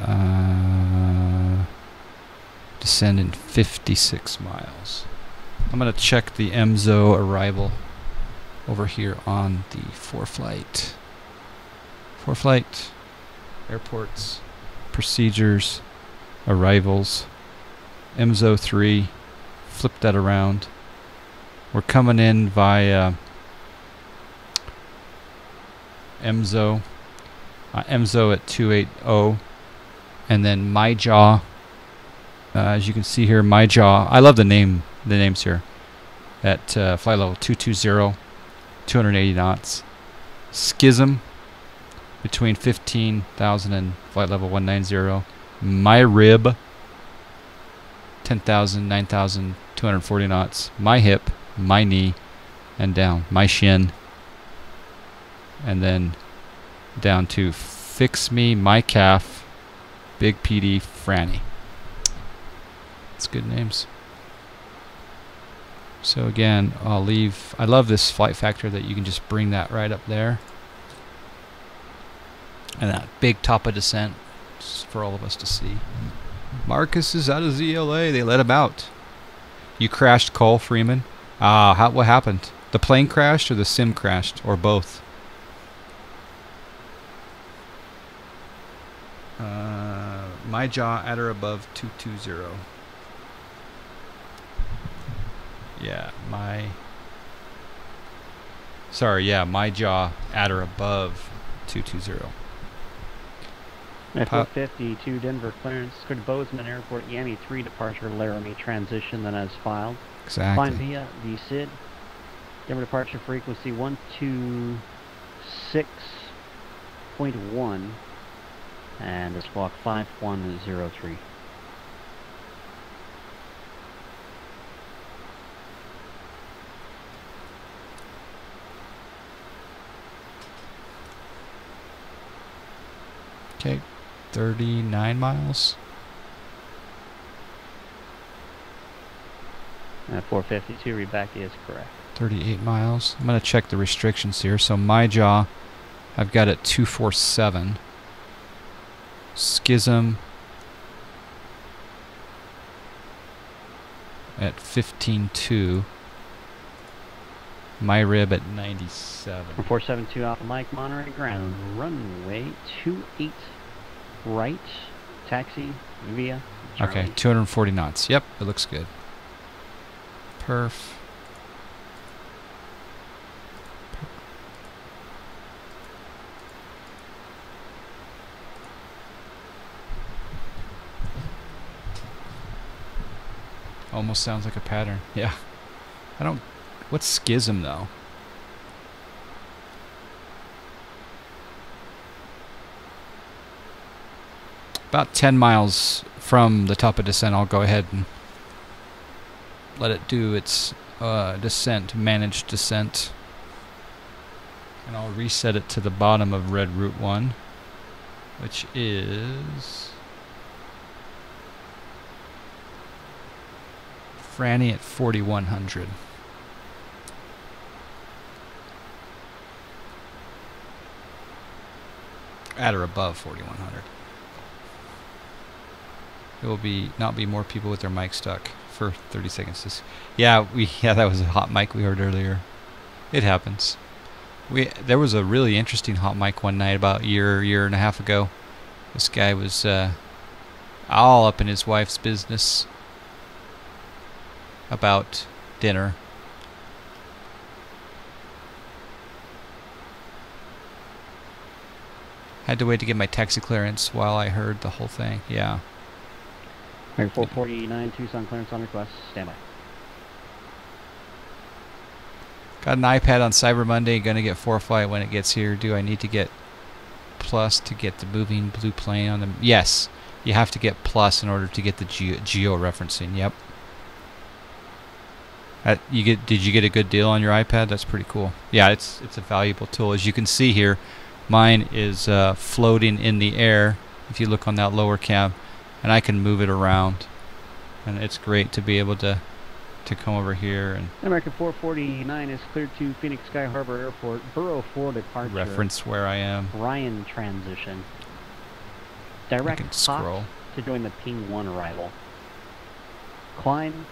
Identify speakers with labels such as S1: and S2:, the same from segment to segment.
S1: Uh, descend in 56 miles. I'm going to check the EMZOH arrival over here on the ForeFlight. Four flight, airports, procedures, arrivals, EMZOH 3, flip that around. We're coming in via EMZOH, uh, at 280, and then my jaw. Uh, as you can see here, my jaw. I love the name, the names here. At uh, flight level 220, 280 knots. Schism between 15,000 and flight level 190. My rib 10,000, 9,240 knots. My hip, my knee, and down. My shin. And then down to fix me, my calf, big PD, Franny. It's good names. So again, I'll leave. I love this FlightFactor that you can just bring that right up there. And that big top of descent for all of us to see. Marcus is out of ZLA. They let him out. You crashed Cole Freeman. Ah, how, what happened? The plane crashed or the sim crashed or both? Uh, my jaw at or above 220. Yeah, my. Sorry, yeah, my jaw at or above 220.
S2: At 450 Denver clearance, go to Bozeman Airport, Yami 3 departure, Laramie transition, then as filed.
S1: Exactly.
S2: Climb via the SID. Denver departure frequency 126.1 and this walk 5103.
S1: Okay, 39 miles.
S2: At 452, Rebecca is correct.
S1: 38 miles. I'm going to check the restrictions here. So my jaw, I've got it 247. Schism at 15.2. My rib at 97.
S2: From 472 Alpha Mike, Monterey ground, runway 28 right, taxi via Charlie.
S1: Okay, 240 knots. Yep, it looks good. Perf. Almost sounds like a pattern. Yeah. I don't. What's schism though? About 10 miles from the top of descent, I'll go ahead and let it do its uh, descent, managed descent. And I'll reset it to the bottom of red route 1, which is Franny at 4100. At or above 4100. There will be not be more people with their mic stuck for 30 seconds. This, yeah, we yeah that was a hot mic we heard earlier. It happens. We there was a really interesting hot mic one night about a year year and a half ago. This guy was uh, all up in his wife's business about dinner. Had to wait to get my taxi clearance while I heard the whole thing. Yeah.
S2: Right, 449 Tucson clearance on request. Standby.
S1: Got an iPad on Cyber Monday. Gonna get ForeFlight when it gets here. Do I need to get Plus to get the moving blue plane on them? Yes. You have to get Plus in order to get the geo, geo referencing. Yep. Uh, you get? Did you get a good deal on your iPad? That's pretty cool. Yeah, it's it's a valuable tool. As you can see here, mine is uh, floating in the air. If you look on that lower cab, and I can move it around, and it's great to be able to to come over here and
S2: American 449 is cleared to Phoenix Sky Harbor Airport. Borough 4 departure.
S1: reference where I am.
S2: Ryan transition. Direct
S1: scroll.
S2: to join the Ping 1 arrival. Climb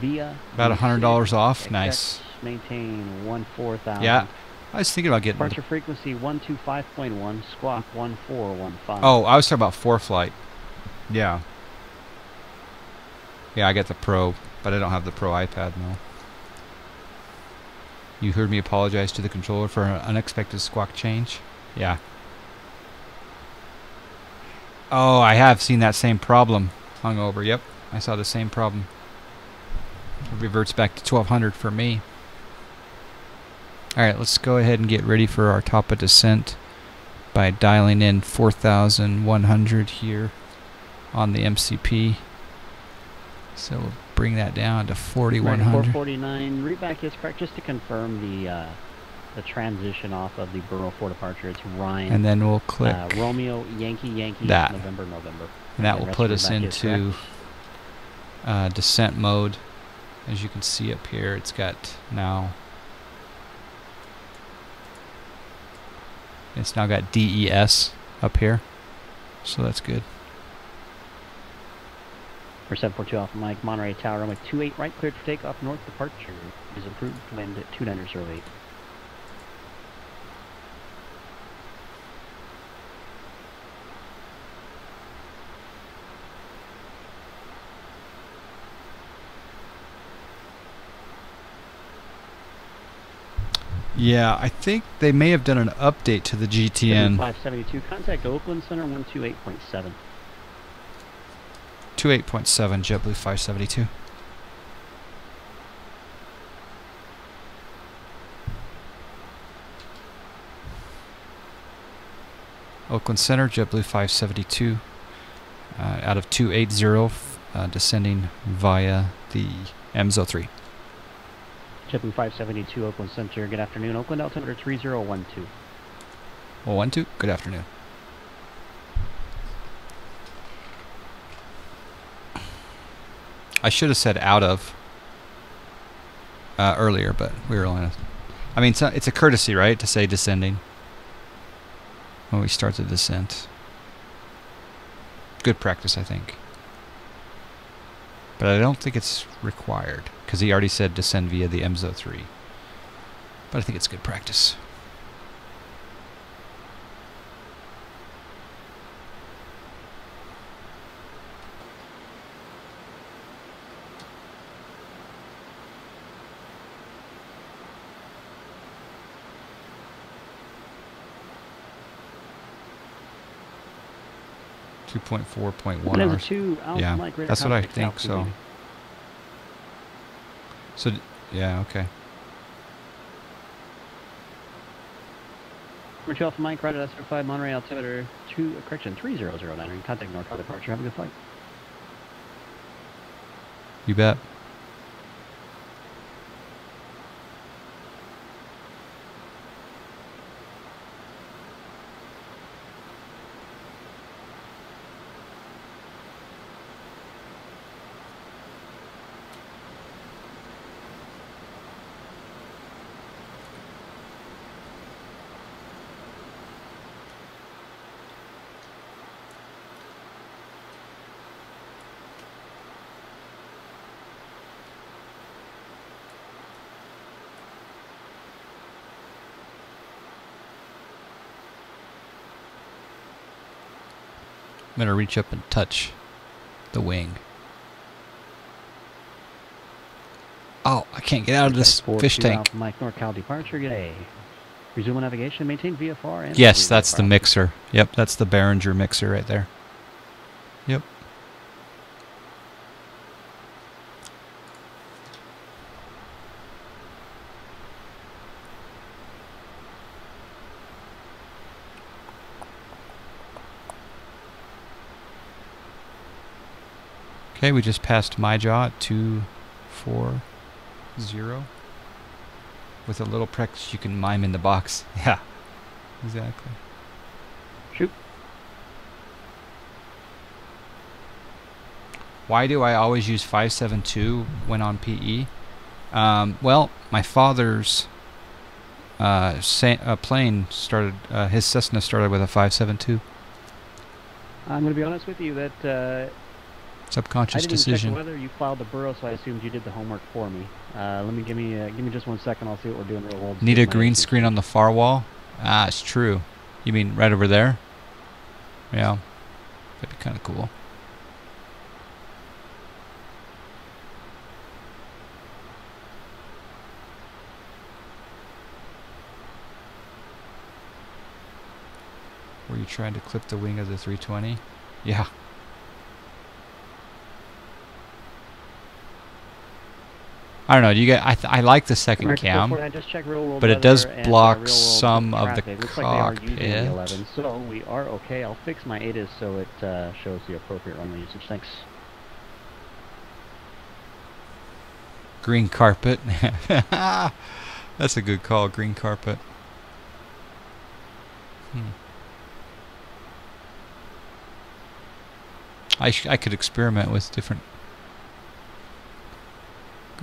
S2: via...
S1: About a hundred dollars off. Nice.
S2: Maintain 1 4000.
S1: Yeah. I was thinking about getting.
S2: Departure frequency 125.1, squawk 1415.
S1: Oh, I was talking about ForeFlight. Yeah. Yeah, I get the Pro, but I don't have the Pro iPad no. You heard me apologize to the controller for an unexpected squawk change. Yeah. Oh, I have seen that same problem hung over. Yep, I saw the same problem. Reverts back to 1200 for me. Alright, let's go ahead and get ready for our top of descent by dialing in 4100 here on the MCP. So we'll bring that down to 4100.
S2: 449. Readback is correct. Just to confirm the uh, the transition off of the Burrow 4 departure, it's Ryan.
S1: And then we'll click,
S2: uh, Romeo, Yankee, Yankee,
S1: that.
S2: November, November.
S1: and that
S2: the
S1: will put us into uh, descent mode. As you can see up here, it's got now. It's now got DES up here, so that's good.
S2: For 742 Alpha Mike, Monterey Tower, runway 28 right, cleared for takeoff, north departure is approved, wind at 29ers
S1: Yeah, I think they may have done an update to the GTN
S2: 572, contact Oakland Center 128.7.
S1: 28.7 JetBlue 572. Oakland Center, JetBlue 572, uh, out of 280, uh, descending via the EMZOH 3.
S2: JetBlue 572, Oakland Center, good afternoon. Oakland altimeter 3012.
S1: Well, one, two. Good afternoon. I should have said out of uh, earlier, but we were on. I mean, it's a, it's a courtesy, right, to say descending when we start the descent. Good practice, I think. But I don't think it's required because he already said descend via the EMZOH 3. But I think it's good practice. Two point four point one.
S2: Two
S1: Yeah, that's what I think, so. So yeah, okay.
S2: 2 Alpha Mike, right at certified Monterey altimeter 2, uh, correction, 3009. In contact northbound departure. Have a good flight.
S1: You bet. I'm gonna reach up and touch the wing. Oh, I can't get out of this fish tank.
S2: Alpha Mike, NorCal departure. Resume navigation. Maintain VFR. And
S1: Yes, that's the mixer. Yep, that's the Behringer mixer right there. Yep. Okay, we just passed my jaw at two, four, zero. With a little practice, you can mime in the box. Yeah, exactly.
S2: Shoot.
S1: Why do I always use 572 when on PE? Um, well, my father's uh, sa- uh, plane started, uh, his Cessna started with a 572.
S2: I'm going to be honest with you that
S1: Subconscious
S2: I didn't
S1: decision.
S2: even check the weather. You filed the burrow, so I assumed you did the homework for me. Uh, let me give me uh, give me just one second. I'll see what we're doing real world.
S1: Need a green screen on the far wall? Ah, it's true. You mean right over there? Yeah. That'd be kind of cool. Were you trying to clip the wing of the 320? Yeah. I don't know. Do you get? I th I like the second
S2: Right,
S1: cam.
S2: before just check real world
S1: but it does block some of the.
S2: Looks like they using the
S1: cockpit.
S2: 11, so we are okay. I'll fix my ATIS so it uh, shows the appropriate runway usage. Thanks.
S1: Green carpet. That's a good call. Green carpet. Hmm. I sh I could experiment with different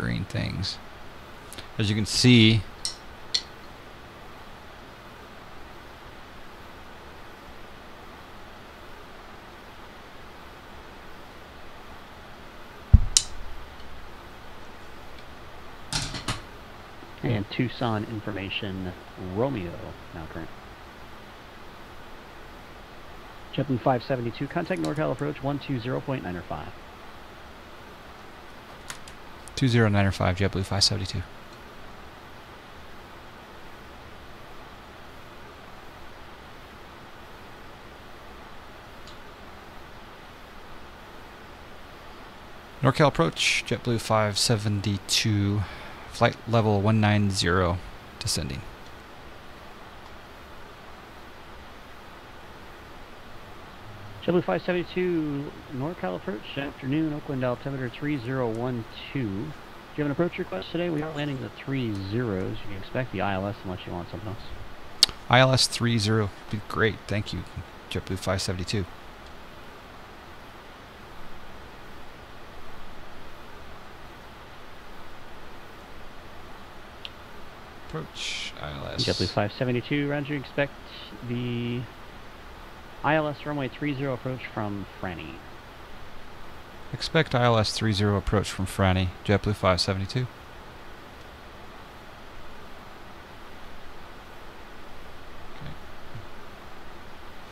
S1: green things. As you can see,
S2: And Tucson information, Romeo, now current. JetBlue 572, contact NorCal approach 120.905.
S1: 20905 JetBlue 572. NorCal approach, JetBlue 572, flight level 190, descending.
S2: JetBlue 572, NorCal approach, afternoon, Oakland altimeter 3012. Do you have an approach request today? We are landing the three zeros. You can expect the ILS unless you want something else.
S1: ILS 30, be great, thank you, JetBlue 572. Approach ILS.
S2: JetBlue 572, Roger, expect the ILS runway 30 approach from Franny.
S1: Expect ILS 30 approach from Franny, JetBlue 572. Okay.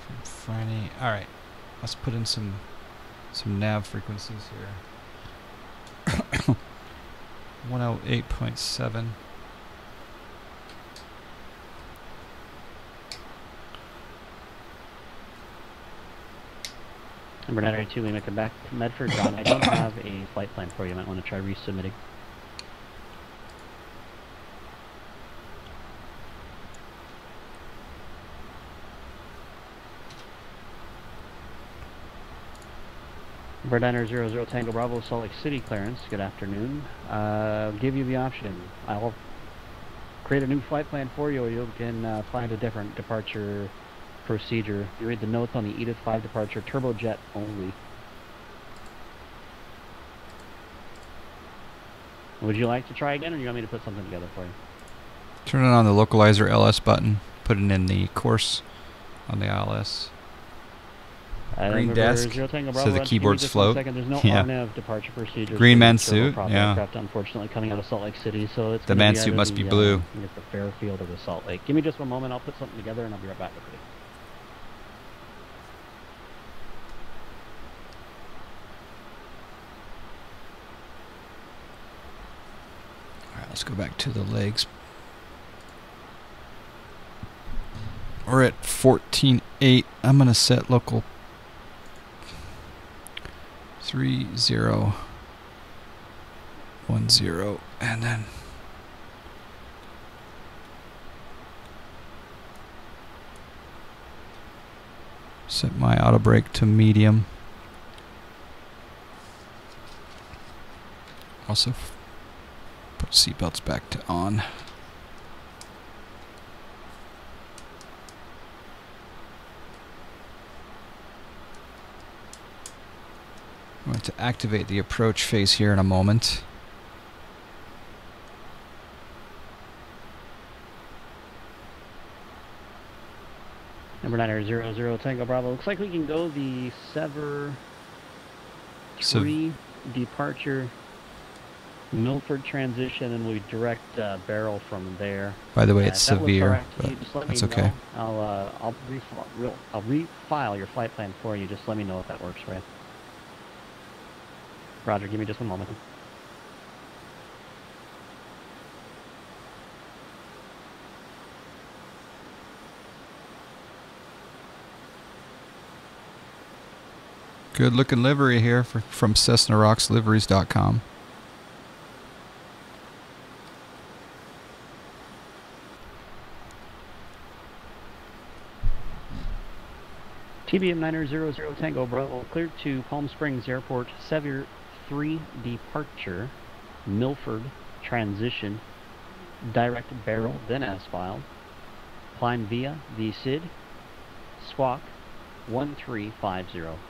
S1: From Franny. Alright. Let's put in some some nav frequencies here. 108.7.
S2: Number 982, we make it back to Medford. John, I don't have a flight plan for you. You might want to try resubmitting. Number 900 Tango Bravo, Salt Lake City clearance. Good afternoon. Uh, give you the option. I'll create a new flight plan for you, or you can uh, find a different departure procedure. You read the notes on the Edith 5 departure, turbojet only. Would you like to try again, or do you want me to put something together for you?
S1: Turn on the localizer LS button. Put it in the course on the ILS. Green desk,
S2: zero Tango
S1: so the keyboards float.
S2: There's no
S1: Yeah.
S2: Departure procedure.
S1: Green man suit, yeah.
S2: Aircraft, unfortunately, coming out of Salt Lake City, so it's
S1: The man suit must be blue.
S2: Uh, it's the Fairfield or the Salt Lake. Give me just one moment. I'll put something together, and I'll be right back with you.
S1: Let's go back to the legs. We're at 14.8. I'm going to set local 3010 and then set my auto brake to medium. Also seatbelts back to on. I'm going to activate the approach phase here in a moment.
S2: Number 900 Tango Bravo. Looks like we can go the Sever
S1: So-
S2: 3 departure Milford transition and we direct uh, barrel from there.
S1: By the way,
S2: Uh,
S1: it's
S2: if
S1: severe, but
S2: you, just let
S1: that's okay.
S2: know. I'll uh, I'll refile I'll refile your flight plan for you. Just let me know if that works you. Roger, give me just one moment.
S1: good looking livery here for, from CessnaRocksLiveries.com.
S2: TBM 900 Tango Bravo cleared to Palm Springs Airport. Sevier 3 departure. Milford transition. Direct barrel, then as filed. Climb via the SID. Squawk 1350.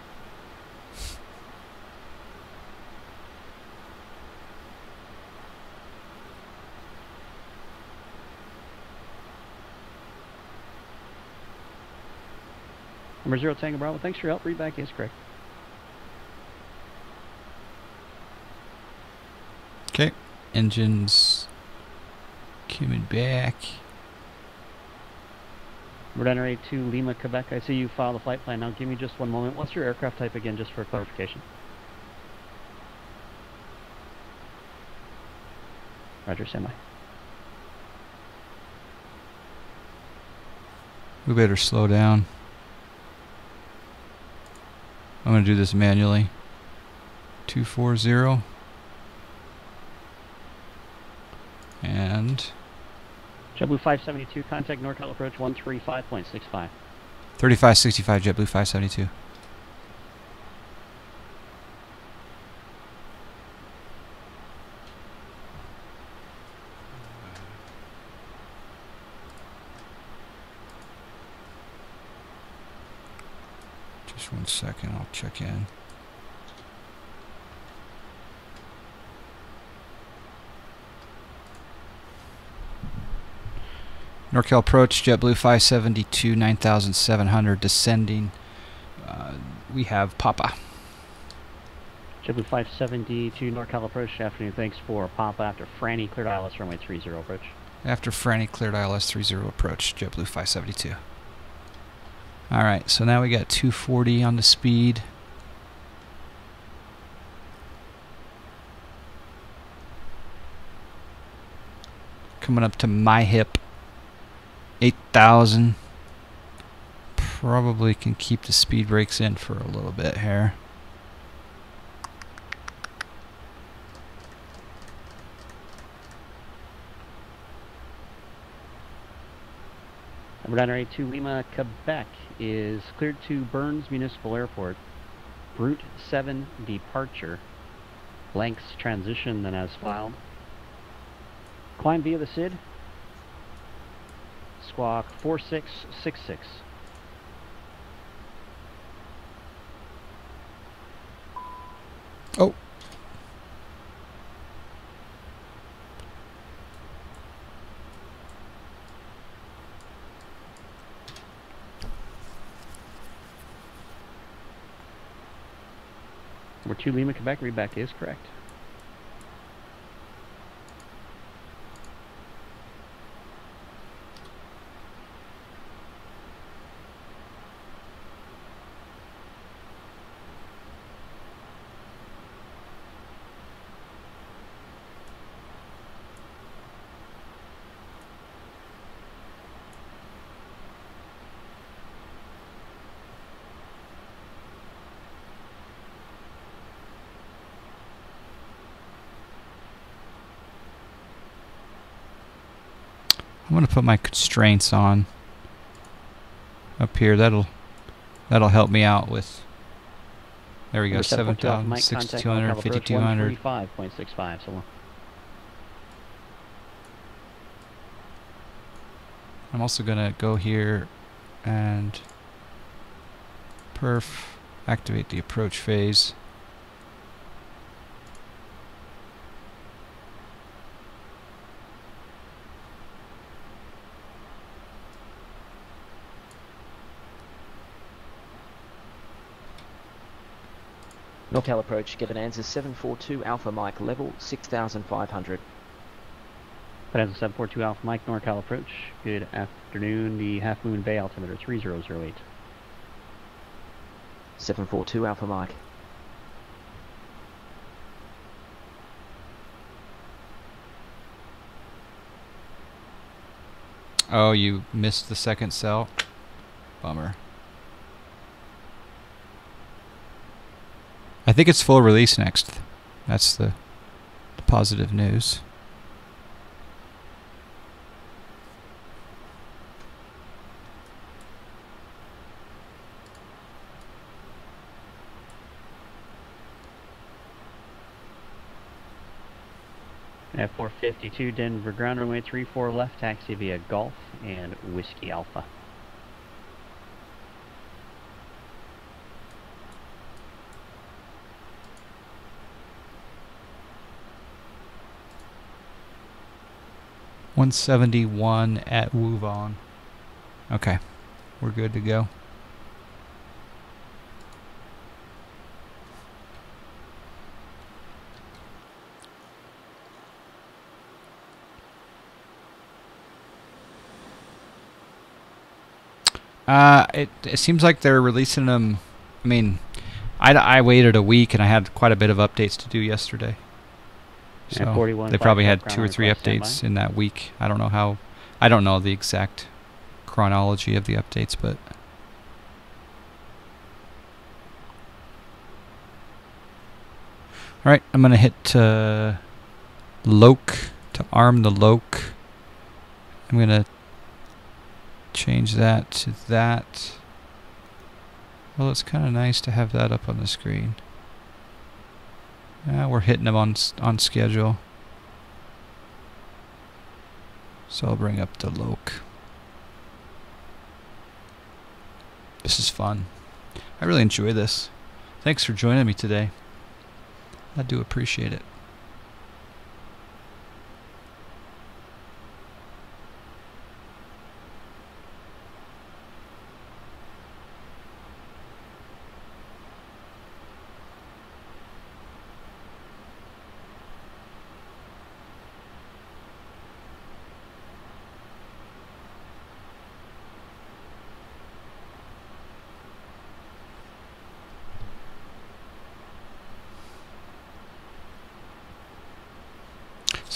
S2: Number zero Tango Bravo, thanks for your help. Read back is correct.
S1: Okay. Engines coming back.
S2: Number 982 Lima, Quebec. I see you filed a flight plan now. Give me just one moment. What's your aircraft type again, just for clarification? Roger, semi.
S1: We better slow down. I'm going to do this manually. 240. And
S2: JetBlue 572, contact NorCal approach 135.65.
S1: 3565 JetBlue 572. Second, I'll check in. NorCal approach, JetBlue 572, 9700, descending. Uh, we have Papa.
S2: JetBlue 572, NorCal approach. Afternoon, thanks for pop after Franny, cleared ILS runway 30 approach.
S1: After Franny cleared ILS 30 approach, JetBlue 572. Alright, so now we got 240 on the speed. Coming up to my hip. 8,000. Probably can keep the speed brakes in for a little bit here.
S2: Number 982 Lima, Quebec is cleared to Burns Municipal Airport. Route 7 departure. Blanks transition, then as filed. Climb via the SID. Squawk 4666.
S1: Oh.
S2: Number 2 Lima, Quebec, readback is correct.
S1: I'm gonna put my constraints on up here. That'll that'll help me out with. There we go.
S2: Number 742 off
S1: 7,000,
S2: Mike, contact
S1: 6,200,
S2: NorCal approach
S1: 5,200.
S2: 135.65. So.
S1: I'm also gonna go here and perf activate the approach phase.
S3: NorCal approach, give an answer 742 Alpha Mike, level 6500.
S2: Bonanza 742 Alpha Mike, NorCal approach. Good afternoon. The Half Moon Bay altimeter 3008.
S3: 742 Alpha Mike.
S1: Oh, you missed the second cell? Bummer. I think it's full release next. That's the, the positive news.
S2: At 452 Denver ground runway 34 left, taxi via Golf and Whiskey Alpha.
S1: One seventy one at Wuvong. Okay. We're good to go. Uh, it, it seems like they're releasing them. I mean, I, I waited a week and I had quite a bit of updates to do yesterday. So
S2: 41
S1: they probably had two or three updates
S2: standby.
S1: in that week. I don't know how. I don't know the exact chronology of the updates, but all right. I'm gonna hit uh, LOC to arm the LOC. I'm gonna change that to that. Well, it's kind of nice to have that up on the screen. Yeah, we're hitting them on on schedule. So I'll bring up the LOC. This is fun. I really enjoy this. Thanks for joining me today. I do appreciate it.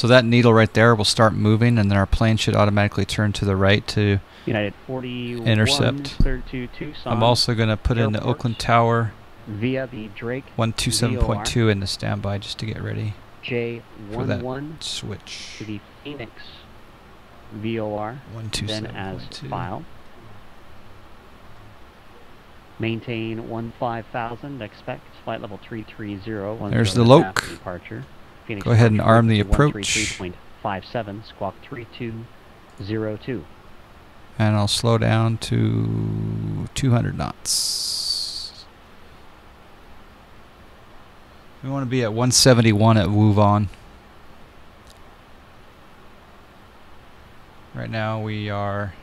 S1: So that needle right there will start moving, and then our plane should automatically turn to the right to.
S2: United 41
S1: Intercept.
S2: to Tucson
S1: I'm also going to put in the. Oakland Tower
S2: via the Drake
S1: 127.2 into standby just to get ready. For that
S2: J11 to the Phoenix VOR, then as file. Maintain 15,000, expect flight level 330.
S1: There's the
S2: 10
S1: LOC.
S2: after Departure. Phoenix
S1: Go ahead and arm the approach.
S2: 133.57, squawk 3202.
S1: And I'll slow down to 200 knots. We want to be at 171 at Wuvon. Right now we are.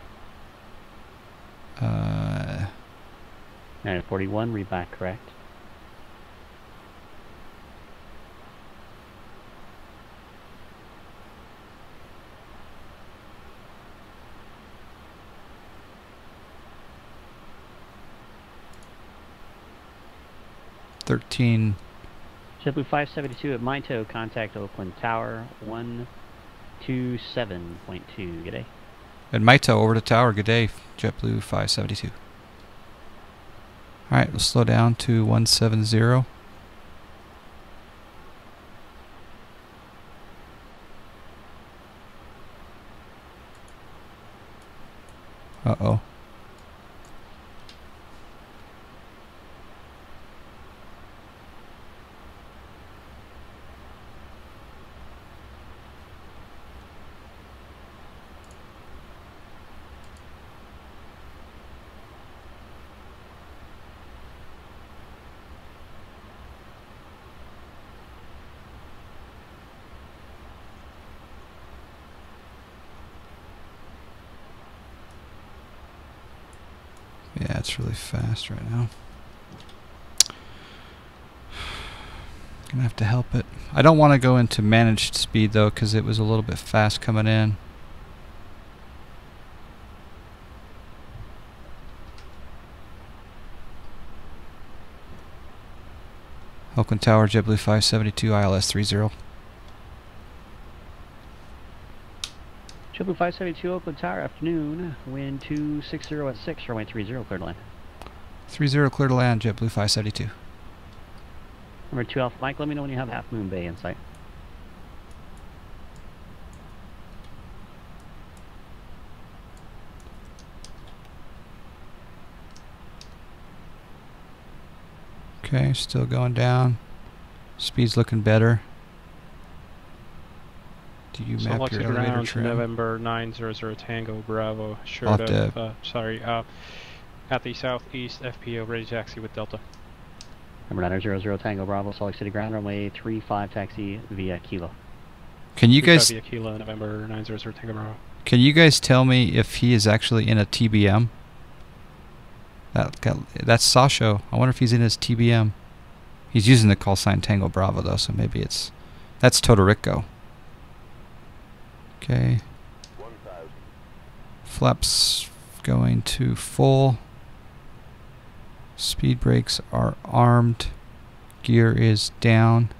S1: Uh,
S2: United 41, read back correct.
S1: Thirteen.
S2: JetBlue 572 at Mito, contact Oakland Tower 127.2. G'day.
S1: At Maito, over to tower. Good day, JetBlue 572. All right, we'll slow down to 170. Uh oh. Right now. Gonna have to help it. I don't want to go into managed speed though, because it was a little bit fast coming in. Oakland Tower, JetBlue 572, ILS 30.
S2: JetBlue 572 Oakland Tower, afternoon. Wind 260 at 6, runway 30, clear to land.
S1: 30 clear to land, JetBlue 572.
S2: Number 2 Alpha Mike, let me know when you have Half Moon Bay in sight.
S1: Okay, still going down. Speed's looking better. Do you
S4: So
S1: map your elevator
S4: ground to
S1: trim?
S4: November 900 Tango Bravo,
S1: I'll
S4: short of, uh, sorry, uh, at the southeast FPO, ready taxi with Delta.
S2: Number 900 Tango Bravo, Salt Lake City ground, runway 35 taxi via Kilo.
S1: Can you guys
S4: Via Kilo, November 900 Tango Bravo.
S1: can you guys tell me if he is actually in a TBM? That got, that's Sasho. I wonder if he's in his TBM. He's using the call sign Tango Bravo though, so maybe it's that's Todorico. Okay. Flaps going to full. Speed brakes are armed. Gear is down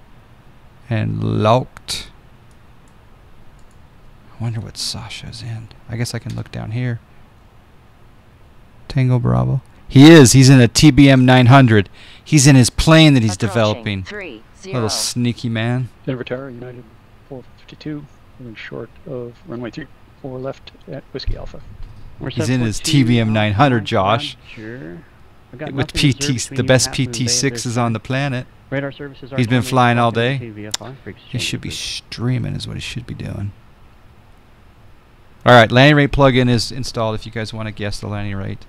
S1: and locked. I wonder what Sasha's in. I guess I can look down here. Tango Bravo. He is. He's in a TBM 900. He's in his plane that he's developing.
S5: Three, zero.
S1: Little sneaky man.
S6: Denver Tower, United 452, moving short of runway 34 left at Whiskey Alpha.
S2: Number
S1: He's in his TBM 900, Josh.
S2: Roger. I've got
S1: With PT,
S2: observed
S1: the best
S2: Half Moon Bay at this
S1: PT6s on the planet.
S2: Radar services are
S1: He's been flying all day.
S2: to VFR, frequency
S1: He should be streaming, is what he should be doing. All right, landing rate plug-in is installed. If you guys want to guess the landing rate.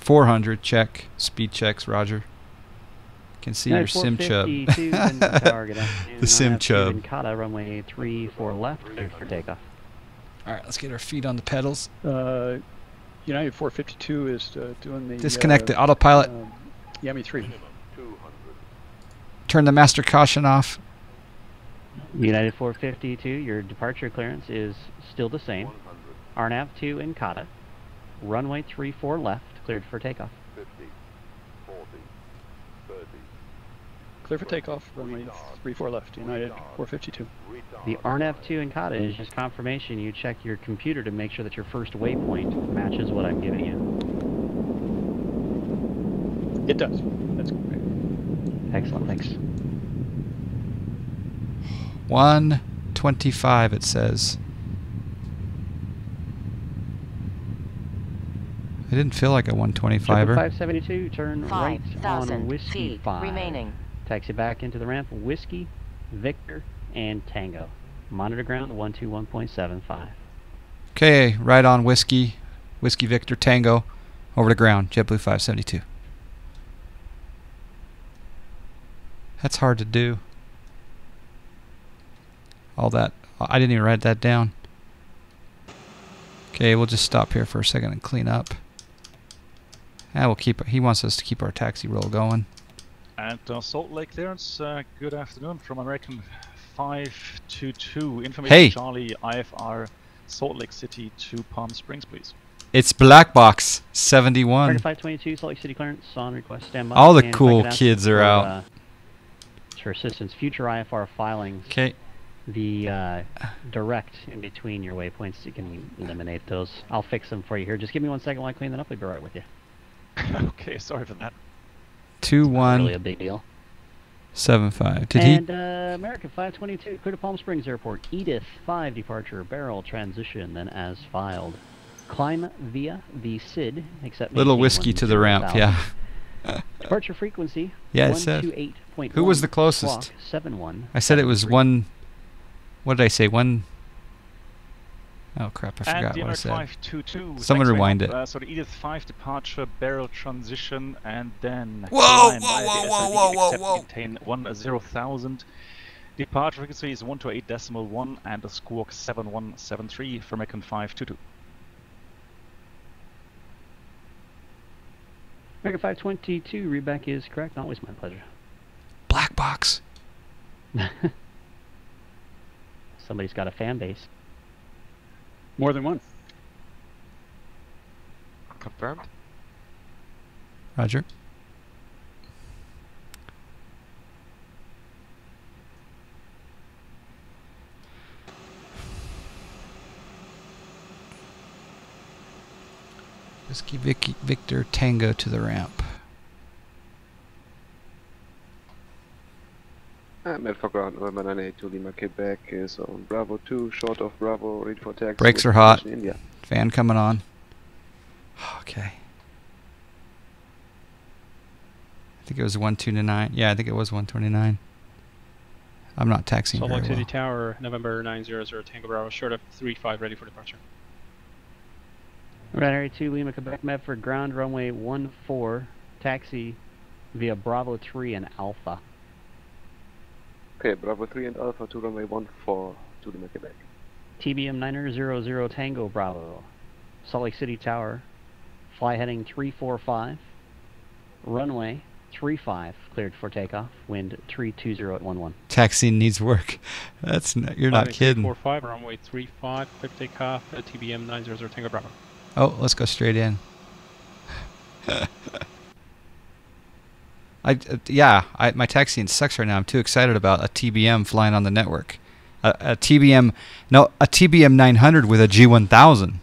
S1: 400. Check. Speed checks. Roger. Can see your sim chub.
S2: 452 Denver Tower.
S1: The sim
S2: IFC
S1: chub.
S2: Vincata, runway 34 left, for takeoff.
S1: All right, let's get our feet on the pedals.
S6: Uh, United 452 is uh, doing the
S1: Disconnect the
S6: uh,
S1: autopilot.
S6: um, Yami 3.
S1: Turn the master caution off.
S2: United 452, your departure clearance is still the same. RNAV 2 in Kata. Runway 34 left, cleared for takeoff.
S6: Clear for takeoff, runway 34 left, United 452.
S2: The RNAV 2 in Kata is just confirmation you check your computer to make sure that your first waypoint matches what I'm giving you.
S6: It does. That's great.
S2: Excellent, thanks.
S1: 125 it says. I didn't feel like a 125er.
S2: 572, turn right on
S5: 5,000
S2: Whiskey
S5: feet
S2: 5.
S5: remaining.
S2: Taxi back into the ramp, Whiskey, Victor, and Tango. Monitor ground 121.75.
S1: Okay, right on whiskey, whiskey Victor Tango, over to ground, JetBlue 572. That's hard to do. All that, I didn't even write that down. Okay, we'll just stop here for a second and clean up. And we'll keep. He wants us to keep our taxi roll going.
S7: And uh, Salt Lake clearance, uh, good afternoon from American 522. Information
S1: Hey.
S7: Charlie IFR Salt Lake City to Palm Springs, please.
S1: It's Black Box 71.
S2: American 522, Salt Lake City clearance, on request, stand by.
S1: All the
S2: and
S1: cool kids are
S2: for,
S1: out.
S2: Uh, for assistance, future IFR filings,
S1: Okay,
S2: the uh, direct in between your waypoints, you can eliminate those. I'll fix them for you here. Just give me one second while I clean that up. I'll be right with you.
S7: okay, sorry for that.
S1: Two
S2: Not
S1: one
S2: really a big deal.
S1: seven five. Did he?
S2: and uh, American 522, clear to Palm Springs Airport. Edith 5 departure, barrel transition, then as filed. Climb via the SID, except
S1: Little whiskey to the ramp.
S2: 10,000.
S1: Yeah.
S2: Departure frequency.
S1: Yeah, it said. Who was the closest?
S2: Seven one.
S1: I said it was
S2: 73.
S1: one. What did I say? One. Oh crap! I forgot
S7: the
S1: what I
S7: American
S1: said.
S7: 522.
S1: Someone
S7: thanks
S1: rewind it.
S7: Uh, so the Edith 5 departure, barrel transition, and then
S1: Whoa, whoa, whoa, whoa, whoa, whoa,
S7: except
S1: whoa.
S7: Maintain one zero thousand. Departure frequency is 128 decimal 1 and the squawk 7173 for American 522.
S2: American 522, readback is correct. Always my pleasure.
S1: Black Fox.
S2: Somebody's got a fan base.
S6: More than one.
S5: Confirmed.
S1: Roger. Whiskey Vicky Victor Tango to the ramp.
S8: I'm at for ground, November 982 Lima Quebec is on Bravo 2, short of Bravo, read for taxi.
S1: Brakes are hot.
S8: India.
S1: Fan coming on. Okay. I think it was 129. Yeah, I think it was 129. I'm not taxiing
S4: Salt
S1: very
S4: Lake City
S1: well.
S4: Tower, November 900 Tango Bravo, short of 35, ready for departure.
S2: Runway 2 Lima, Quebec, Medford, ground runway 14, taxi via Bravo 3 and Alpha.
S8: Okay, Bravo 3 and Alpha to runway 14 to Lima Quebec.
S2: TBM 900 Tango Bravo, Salt Lake City Tower, fly heading 345, runway 35, cleared for takeoff, wind 320 at 11.
S1: Taxiing needs work. That's not, you're not kidding.
S4: 45, runway 35, clear to take uh, TBM 900 Tango Bravo.
S1: Oh, let's go straight in. I uh, yeah, I, my taxiing sucks right now. I'm too excited about a TBM flying on the network. A, a TBM, no, a TBM 900 with a G1000.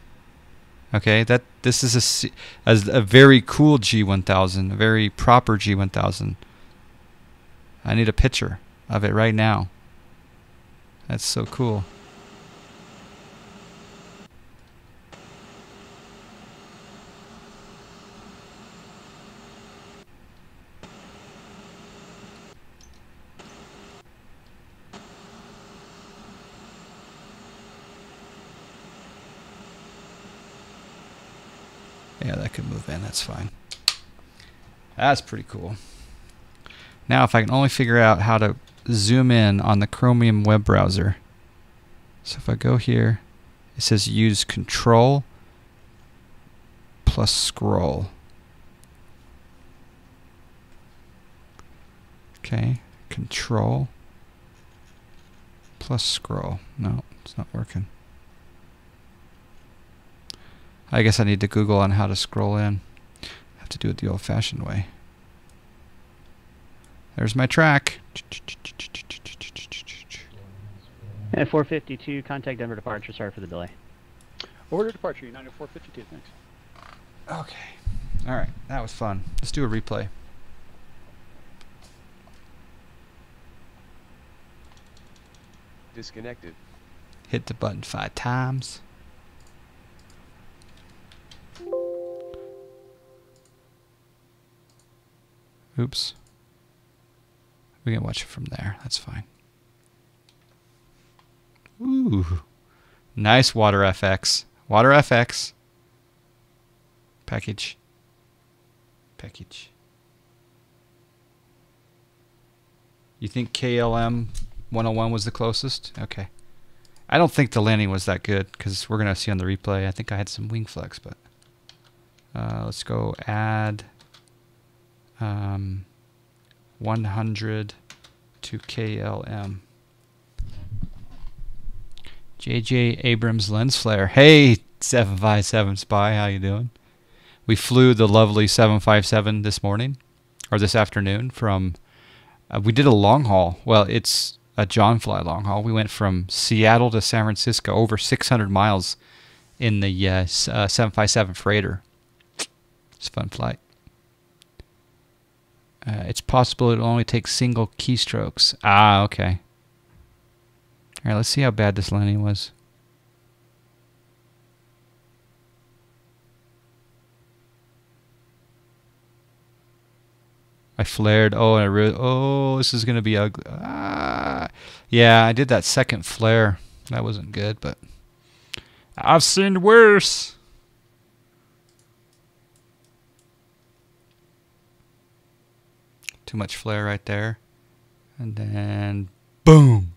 S1: Okay, that this is a as a very cool G1000, a very proper G1000. I need a picture of it right now. That's so cool. Yeah, that could move in. That's fine. That's pretty cool. Now, if I can only figure out how to zoom in on the Chromium web browser. So if I go here, it says use control plus scroll. Okay, control plus scroll. No, it's not working. I guess I need to Google on how to scroll in. have to do it the old fashioned way. There's my track.
S2: At 452, contact Denver departure. Sorry for the delay.
S6: Order departure, United 452, thanks.
S1: Okay. All right. That was fun. Let's do a replay.
S5: Disconnected.
S1: Hit the button five times. Oops. We can watch it from there. That's fine. Ooh. Nice Water FX. Water FX. Package. Package. You think KLM 101 was the closest? Okay. I don't think the landing was that good because we're going to see on the replay. I think I had some wing flex, but uh, let's go add um, 100 to KLM. JJ Abrams lens flare. Hey, 757 spy, how you doing? We flew the lovely 757 this morning or this afternoon from uh, we did a long haul. Well, it's a Jon Fly long haul. We went from Seattle to San Francisco, over 600 miles in the uh, uh, 757 freighter. It's a fun flight. Uh, it's possible it'll only take single keystrokes. Ah, okay. All right, let's see how bad this landing was. I flared. Oh, and I really. Oh, this is gonna be ugly. Ah, yeah, I did that second flare. That wasn't good, but I've seen worse. Too much flare right there, and then boom.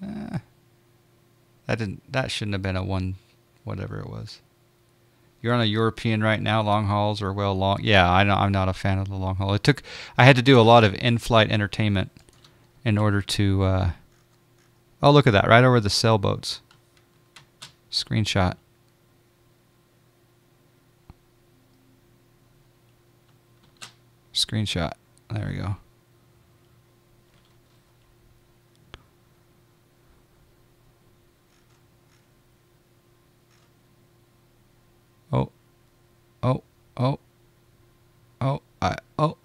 S1: Ah, that didn't. That shouldn't have been a one, whatever it was. You're on a European right now. Long hauls or well long. Yeah, I know. I'm not a fan of the long haul. It took. I had to do a lot of in-flight entertainment in order to. Uh, oh, look at that! Right over the sailboats. Screenshot. Screenshot. There we go. Oh. Oh. Oh. Oh. I. Oh.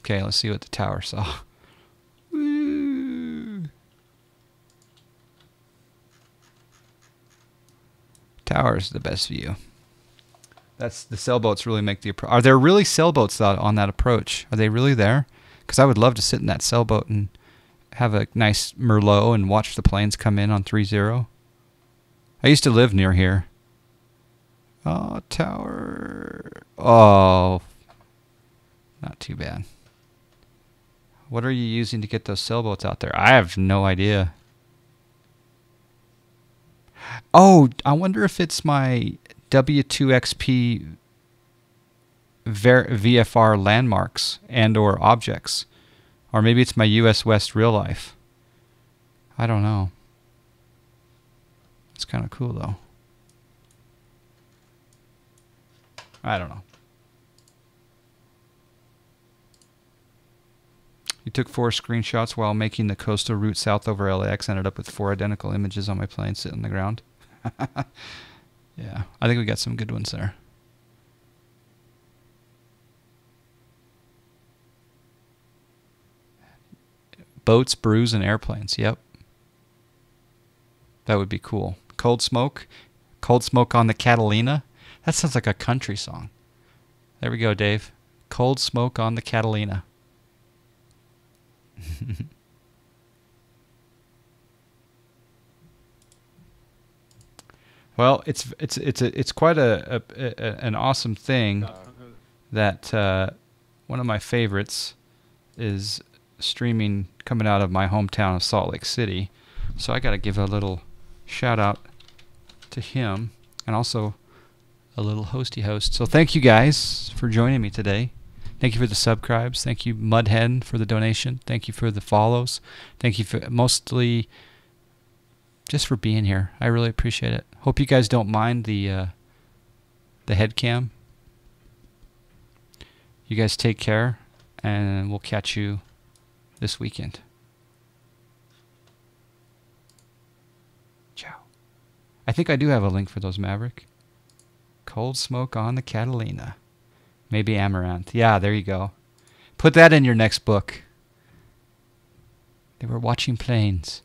S1: Okay, let's see what the tower saw. Tower is the best view. That's the sailboats really make the approach. Are there really sailboats on that approach? Are they really there? Because I would love to sit in that sailboat and have a nice Merlot and watch the planes come in on 3-0. I used to live near here. Oh, tower. Oh, not too bad. What are you using to get those sailboats out there? I have no idea. Oh, I wonder if it's my W2XP VFR landmarks and or objects. Or maybe it's my US West real life. I don't know. It's kind of cool though. I don't know. You took four screenshots while making the coastal route south over LAX. Ended up with four identical images on my plane sitting on the ground. yeah, I think we got some good ones there. Boats, brews, and airplanes. Yep. That would be cool. Cold Smoke. Cold Smoke on the Catalina. That sounds like a country song. There we go, Dave. Cold Smoke on the Catalina. well, it's it's it's a, it's quite a, a, a an awesome thing that uh, one of my favorites is streaming coming out of my hometown of Salt Lake City. So I got to give a little shout out to him and also a little hosty host. So thank you guys for joining me today. Thank you for the subscribes. Thank you, Mudhen, for the donation. Thank you for the follows. Thank you for mostly just for being here. I really appreciate it. Hope you guys don't mind the uh, the head cam. You guys take care, and we'll catch you this weekend. Ciao. I think I do have a link for those Maverick. Cold smoke on the Catalina. Maybe Amaranth. Yeah, there you go. Put that in your next book. They were watching planes.